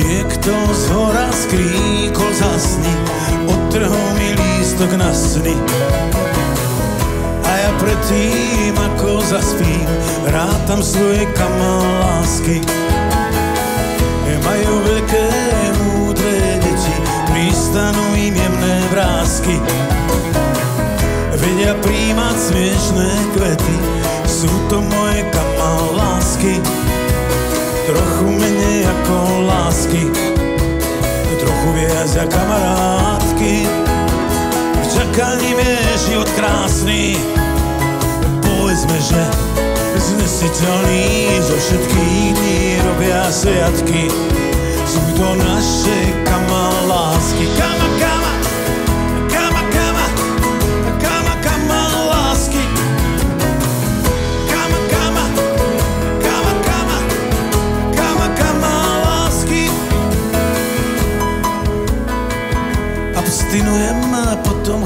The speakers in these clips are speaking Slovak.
niekto z hora skríkol zasni, odtrhol mi lístok na sny. A ja predtým, ako zaspím, rátam svoje kamal lásky. Majú veľké múdre deti, pristanú im jemné vrázky. Vedia príjmať smiešné kvety, sú to moje kamal lásky. Trochu menej ako lásky, trochu viac ako kamarátky. V čakaní je život krásny, povedzme, že znesiteľný zo všetkých dní robia sviatky. Sú to naše kamal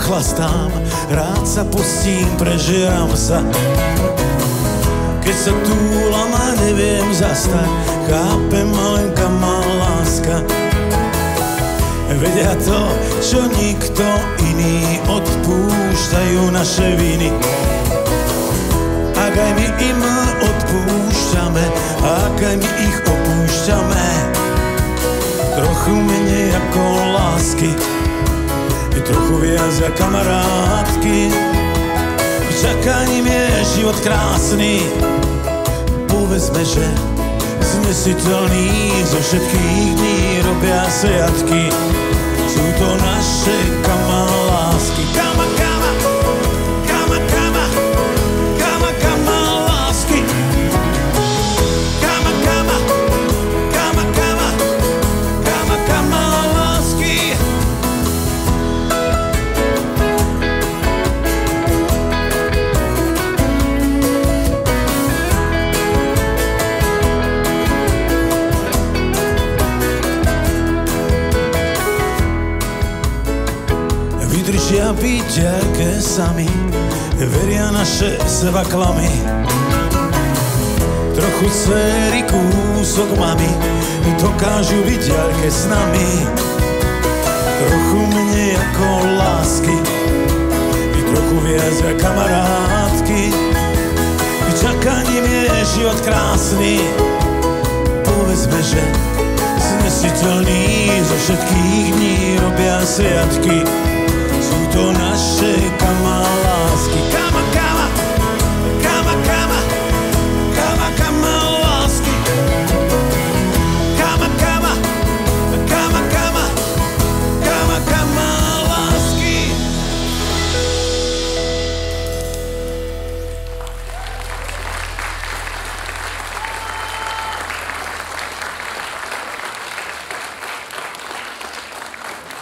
chlastám, rád sa pustím, prežieram sa. Keď sa túlam a neviem zastať, chápem malenka má láska. Vedia to, čo nikto iný, odpúšťajú naše viny. Ak aj my im odpúšťame, ak aj my ich opúšťame, trochu menej ako lásky, trochu viac ako kamarátky. Čakaním je život krásny, povedzme, že znesiteľný zo všetkých dní robia sviatky. Sú to naše kamal Vydržia byť aké sami, veria naše seba klamy. Trochu céry, kúsok mami, dokážu byť ďalke s nami. Trochu menej ako lásky, i trochu viac ako kamarátky. Čakaním je život krásny, povedzme, že znesiteľný zo všetkých dní robia sviatky. Sú to naše kamal lásky.